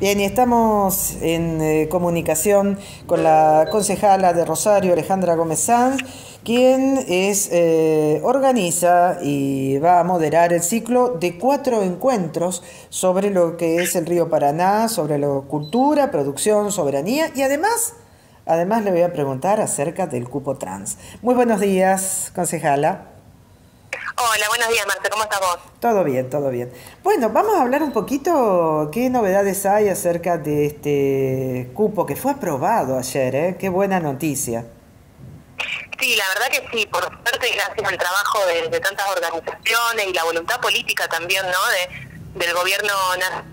Bien, y estamos en eh, comunicación con la concejala de Rosario, Alejandra Gómez Sanz, quien es, eh, organiza y va a moderar el ciclo de cuatro encuentros sobre lo que es el río Paraná, sobre la cultura, producción, soberanía y además, además le voy a preguntar acerca del cupo trans. Muy buenos días, concejala. Hola, buenos días, Marta, ¿cómo estás vos? Todo bien, todo bien. Bueno, vamos a hablar un poquito qué novedades hay acerca de este cupo que fue aprobado ayer, ¿eh? Qué buena noticia. Sí, la verdad que sí, por suerte, gracias al trabajo de, tantas organizaciones y la voluntad política también, ¿no? De, del gobierno nacional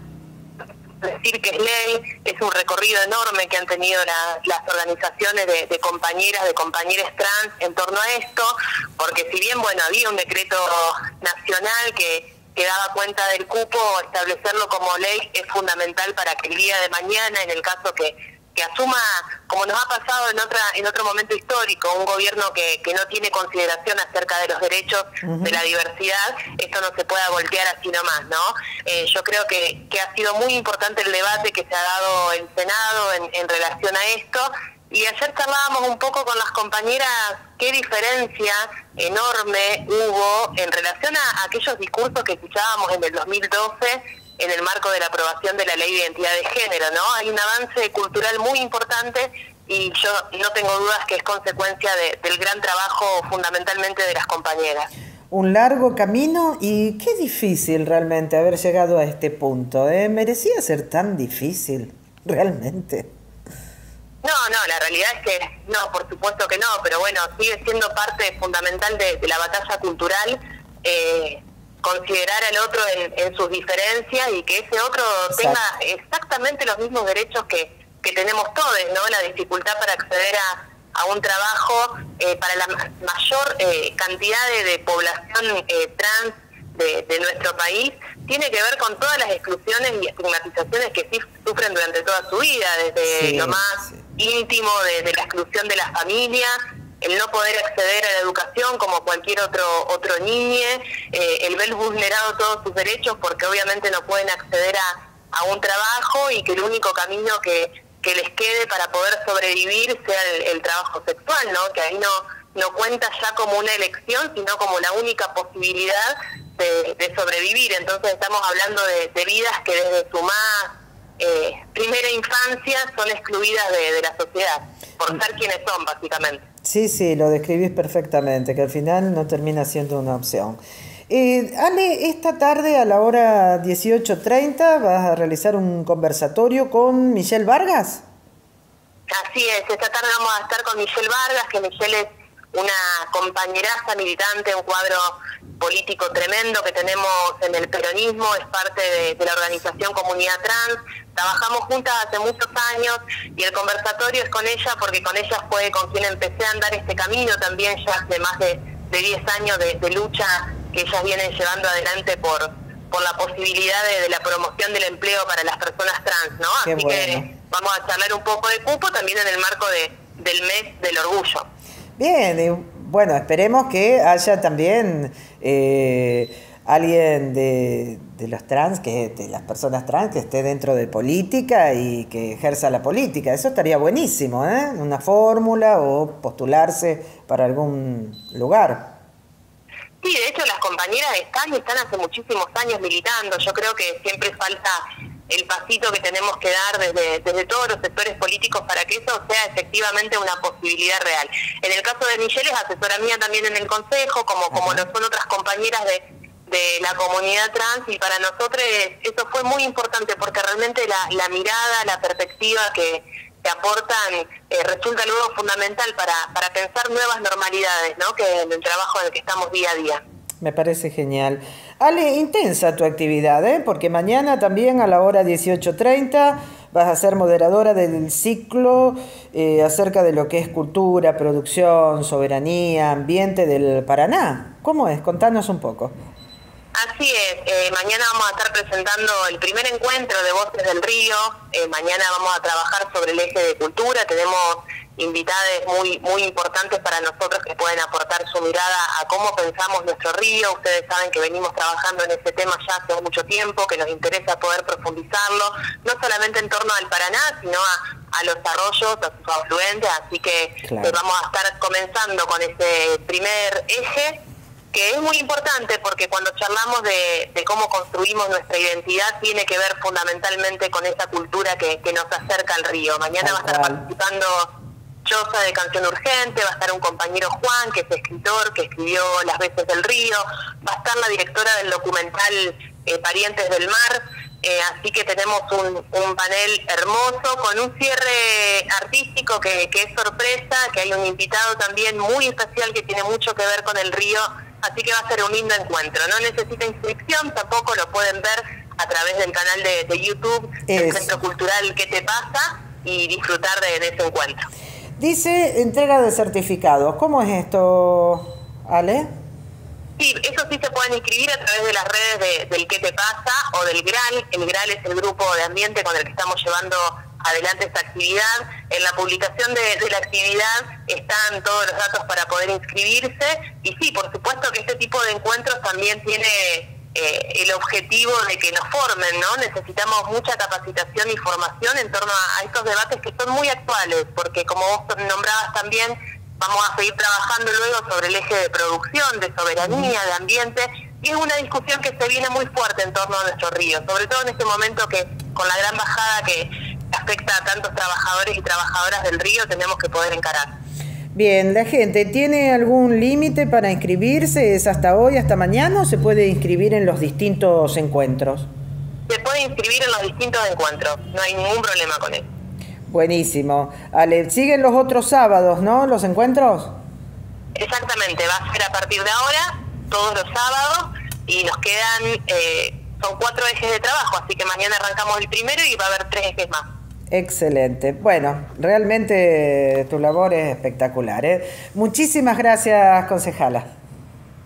decir que es ley, es un recorrido enorme que han tenido las organizaciones de, compañeras, de compañeros trans en torno a esto, porque si bien, bueno, había un decreto nacional que, que daba cuenta del cupo, establecerlo como ley es fundamental para que el día de mañana, en el caso que que asuma, como nos ha pasado en otra en otro momento histórico, un gobierno que, que no tiene consideración acerca de los derechos de la diversidad, esto no se pueda voltear así nomás, ¿no? Eh, yo creo que, que ha sido muy importante el debate que se ha dado en Senado en, en relación a esto, y ayer charlábamos un poco con las compañeras qué diferencia enorme hubo en relación a aquellos discursos que escuchábamos en el 2012 en el marco de la aprobación de la ley de identidad de género, ¿no? Hay un avance cultural muy importante y yo no tengo dudas que es consecuencia del gran trabajo fundamentalmente de las compañeras. Un largo camino y qué difícil realmente haber llegado a este punto. ¿eh? ¿Merecía ser tan difícil realmente? No, no, la realidad es que no, por supuesto que no, pero bueno, sigue siendo parte fundamental de, la batalla cultural. Eh, considerar al otro en, sus diferencias y que ese otro tenga exactamente los mismos derechos que, que tenemos todos, ¿no? La dificultad para acceder a, a un trabajo eh, para la mayor eh, cantidad de, población eh, trans de, nuestro país tiene que ver con todas las exclusiones y estigmatizaciones que sí sufren durante toda su vida, desde lo más íntimo, de la exclusión de la familia, el no poder acceder a la educación como cualquier otro otro niño, eh, el ver vulnerado todos sus derechos porque obviamente no pueden acceder a, a un trabajo y que el único camino que, que les quede para poder sobrevivir sea el, trabajo sexual, ¿no? Que ahí no, no cuenta ya como una elección, sino como la única posibilidad de, sobrevivir. Entonces estamos hablando de, de vidas que desde su más eh, primera infancia son excluidas de, de la sociedad, por ser quienes son, básicamente. Sí, sí, lo describís perfectamente, que al final no termina siendo una opción. Eh, Ale, esta tarde a la hora 18.30 vas a realizar un conversatorio con Michelle Vargas. Así es, esta tarde vamos a estar con Michelle Vargas, que Michelle es una compañeraza militante, un cuadro político tremendo que tenemos en el peronismo, es parte de, la organización Comunidad Trans, trabajamos juntas hace muchos años y el conversatorio es con ella porque con ella fue con quien empecé a andar este camino también ya hace más de, 10 años de, lucha que ellas vienen llevando adelante por, por la posibilidad de, la promoción del empleo para las personas trans, ¿no? Así que vamos a charlar un poco de cupo también en el marco del mes del orgullo. Bien, bueno, esperemos que haya también eh, alguien de, los trans, que de las personas trans, que esté dentro de política y que ejerza la política. Eso estaría buenísimo, ¿eh? Una fórmula o postularse para algún lugar. Sí, de hecho las compañeras están y están hace muchísimos años militando. Yo creo que siempre falta el pasito que tenemos que dar desde, desde todos los sectores políticos para que eso sea efectivamente una posibilidad real. En el caso de Michelle es asesora mía también en el Consejo, como, como lo son otras compañeras de, de la comunidad trans y para nosotros eso fue muy importante porque realmente la, la mirada, la perspectiva que, que aportan eh, resulta luego fundamental para, para pensar nuevas normalidades, ¿no? que en el trabajo en el que estamos día a día. Me parece genial. Ale, intensa tu actividad, ¿eh? porque mañana también a la hora 18.30 vas a ser moderadora del ciclo eh, acerca de lo que es cultura, producción, soberanía, ambiente del Paraná. ¿Cómo es? Contanos un poco. Así es, eh, mañana vamos a estar presentando el primer encuentro de Voces del Río, eh, mañana vamos a trabajar sobre el eje de cultura, tenemos invitadas muy, muy importantes para nosotros que pueden aportar su mirada a cómo pensamos nuestro río. Ustedes saben que venimos trabajando en este tema ya hace mucho tiempo, que nos interesa poder profundizarlo, no solamente en torno al Paraná, sino a, los arroyos, a sus afluentes, así que vamos a estar comenzando con ese primer eje que es muy importante porque cuando charlamos de, cómo construimos nuestra identidad tiene que ver fundamentalmente con esa cultura que, nos acerca al río. Mañana va a estar participando De Canción Urgente, va a estar un compañero Juan, que es escritor, que escribió Las veces del río, va a estar la directora del documental eh, Parientes del Mar, eh, así que tenemos un, panel hermoso con un cierre artístico que, que es sorpresa, que hay un invitado también muy especial que tiene mucho que ver con el río así que va a ser un lindo encuentro. No necesita inscripción, tampoco lo pueden ver a través del canal de, YouTube del Centro Cultural ¿Qué te pasa? y disfrutar de, ese encuentro. Dice entrega de certificados. ¿Cómo es esto, Ale? Sí, eso sí se pueden inscribir a través de las redes del ¿Qué te pasa? o del GRAL. El GRAL es el grupo de ambiente con el que estamos llevando adelante esta actividad. En la publicación de, la actividad están todos los datos para poder inscribirse y sí, por supuesto que este tipo de encuentros también tiene eh, el objetivo de que nos formen, ¿no? Necesitamos mucha capacitación y formación en torno a, estos debates que son muy actuales, porque como vos nombrabas también, vamos a seguir trabajando luego sobre el eje de producción, de soberanía, de ambiente, y es una discusión que se viene muy fuerte en torno a nuestro río, sobre todo en este momento que con la gran bajada que afecta a tantos trabajadores y trabajadoras del río, tenemos que poder encarar. Bien, la gente, ¿tiene algún límite para inscribirse? ¿Es hasta hoy, hasta mañana o se puede inscribir en los distintos encuentros? Se puede inscribir en los distintos encuentros, no hay ningún problema con eso. Buenísimo. Ale, siguen los otros sábados, ¿no? ¿Los encuentros? Exactamente, va a ser a partir de ahora, todos los sábados, y nos quedan, eh, son cuatro ejes de trabajo, así que mañana arrancamos el primero y va a haber tres ejes más. Excelente. Bueno, realmente tu labor es espectacular. ¿eh? Muchísimas gracias, concejala.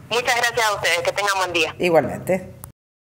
Muchas gracias a ustedes. Que tengan buen día. Igualmente.